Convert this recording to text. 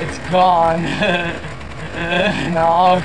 It's gone. no.